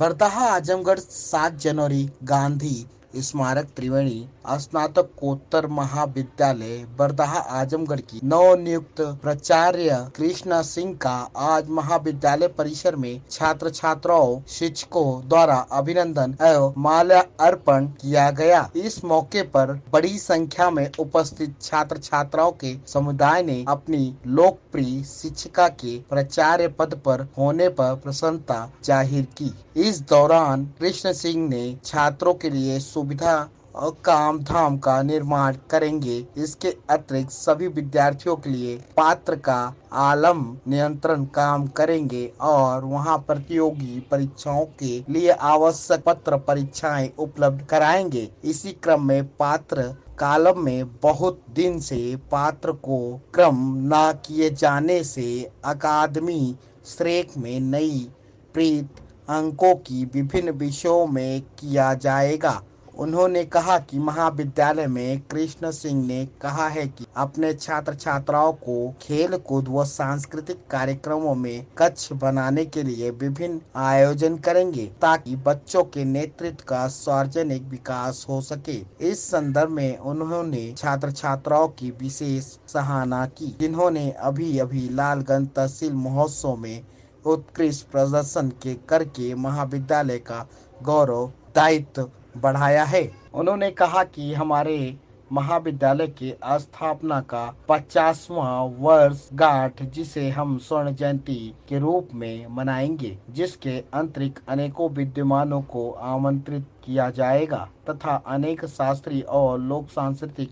बरदहा आजमगढ़ सात जनवरी गांधी स्मारक त्रिवेणी स्नातकोत्तर महाविद्यालय बरदहा आजमगढ़ की नव नियुक्त प्राचार्य कृष्णा सिंह का आज महाविद्यालय परिसर में छात्र छात्राओं शिक्षकों द्वारा अभिनंदन एवं माल्या अर्पण किया गया। इस मौके पर बड़ी संख्या में उपस्थित छात्र छात्राओं के समुदाय ने अपनी लोकप्रिय शिक्षिका के प्राचार्य पद पर होने पर प्रसन्नता ज़ाहिर की। इस दौरान कृष्ण सिंह ने छात्रों के लिए सुविधा और काम धाम का निर्माण करेंगे। इसके अतिरिक्त सभी विद्यार्थियों के लिए पात्र का आलम नियंत्रण काम करेंगे और वहाँ प्रतियोगी परीक्षाओं के लिए आवश्यक पत्र परीक्षाएँ उपलब्ध कराएँगे। इसी क्रम में पात्र कालम में बहुत दिन से पात्र को क्रम न किए जाने से अकादमी श्रेक में नई प्रीत अंकों की विभिन्न विषयों में किया जाएगा। उन्होंने कहा कि महाविद्यालय में कृष्ण सिंह ने कहा है कि अपने छात्र छात्राओं को खेल कूद व सांस्कृतिक कार्यक्रमों में कच्छ बनाने के लिए विभिन्न आयोजन करेंगे ताकि बच्चों के नेतृत्व का सार्वजनिक विकास हो सके। इस संदर्भ में उन्होंने छात्र छात्राओं की विशेष सराहना की, जिन्होंने अभी अभी लालगंज तहसील महोत्सव में उत्कृष्ट प्रदर्शन के करके महाविद्यालय का गौरव, दायित्व बढ़ाया है। उन्होंने कहा कि हमारे महाविद्यालय के स्थापना का पचासवा वर्ष गांठ, जिसे हम स्वर्ण जयंती के रूप में मनाएँगे, जिसके अंतरिक्ष अनेकों विद्यमानों को आमंत्रित किया जाएगा, तथा अनेक शास्त्रीय और लोक सांस्कृतिक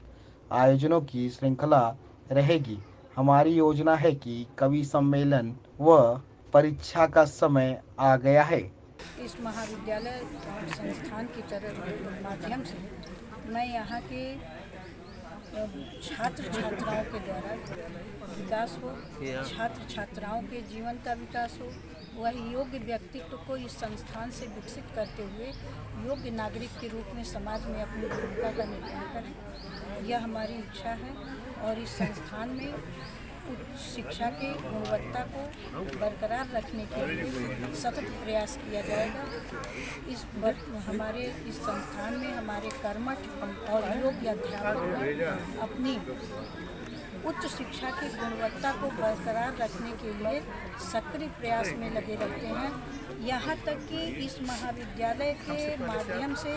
आयोजनों की श्रृंखला रहेगी। हमारी योजना है कि कवि सम्मेलन व परीक्षा का समय आ गया है। इस महाविद्यालय और संस्थान की तरफ़ माध्यम से मैं यहाँ के छात्र छात्राओं के द्वारा विकास हो छात्र छात्राओं के जीवन का विकास हो वह योग्य व्यक्तित्व को इस संस्थान से विकसित करते हुए योग्य नागरिक के रूप में समाज में अपनी भूमिका का निर्वहन करें। यह हमारी इच्छा है और इस संस्थान में उच्च शिक्षा की गुणवत्ता को बरकरार रखने के लिए सतत प्रयास किया जाएगा। इस हमारे, इस संस्थान में हमारे कर्मठ और योग्य अध्यापक अपनी उच्च शिक्षा की गुणवत्ता को बरकरार रखने के लिए सक्रिय प्रयास में लगे रहते हैं। यहाँ तक कि इस महाविद्यालय के माध्यम से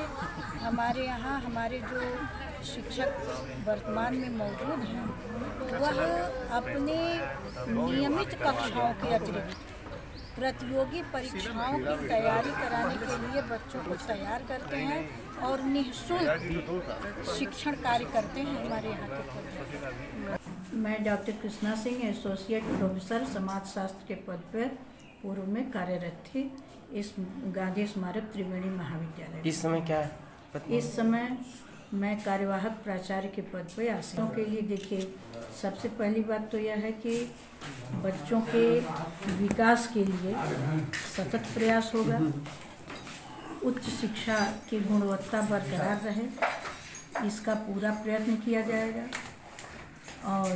हमारे यहाँ, हमारे जो शिक्षक वर्तमान में मौजूद हैं वह अपने नियमित कक्षाओं के अतिरिक्त प्रतियोगी परीक्षाओं की तैयारी कराने के लिए बच्चों को तैयार करते हैं और निःशुल्क शिक्षण कार्य करते हैं हमारे यहाँ के मैं doctor Krishna Singh associate professor समाज शास्त्र के पद पर पूर्व में कार्यरत थी। इस गांधी स्मारक त्रिवेणी महाविद्यालय। इस समय क्या है? इस समय मैं कार्यवाहक प्राचार्य के पद पर आसनों के लिए देखिए, सबसे पहली बात तो यह है कि बच्चों के विकास के लिए सतत प्रयास होगा। उच्च शिक्षा की गुणवत्ता बरकरार रहे। इसका पूरा प्रयत्न किया जाएगा। और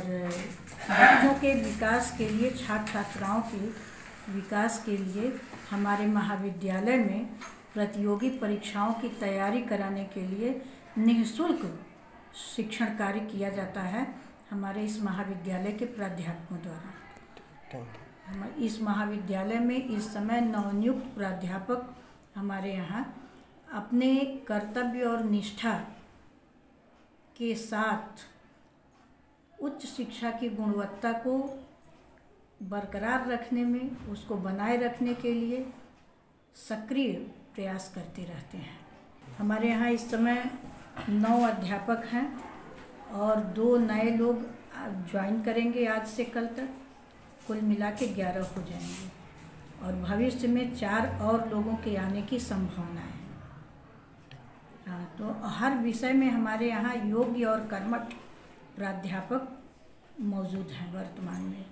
बच्चों के विकास के लिए छात्र छात्राओं के विकास के लिए हमारे महाविद्यालय में प्रतियोगी परीक्षाओं की तैयारी कराने के लिए निःशुल्क शिक्षण कार्य किया जाता है हमारे इस महाविद्यालय के प्राध्यापकों द्वारा। इस महाविद्यालय में इस समय नवनियुक्त प्राध्यापक हमारे यहाँ अपने कर्तव्य और निष्ठा के साथ उच्च शिक्षा की गुणवत्ता को बरकरार रखने में, उसको बनाए रखने के लिए सक्रिय प्रयास करते रहते हैं। हमारे यहाँ इस समय नौ अध्यापक हैं और दो नए लोग ज्वाइन करेंगे आज से कल तक। कुल मिला के ग्यारह हो जाएँगे। और भविष्य में चार और लोगों के आने की संभावना है। हाँ तो हर विषय में हमारे यहाँ योग्य और कर्मठ प्राध्यापक मौजूद हैं वर्तमान में।